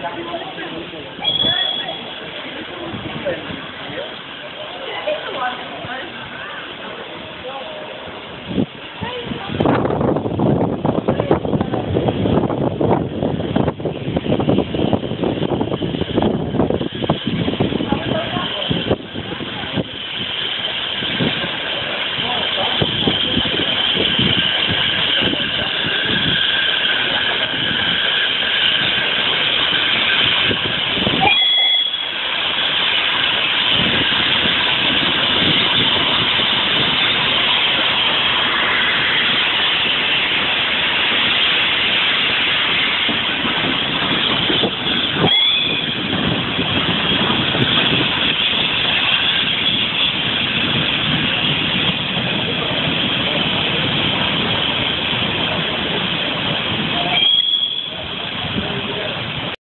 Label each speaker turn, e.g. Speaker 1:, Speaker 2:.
Speaker 1: Gracias.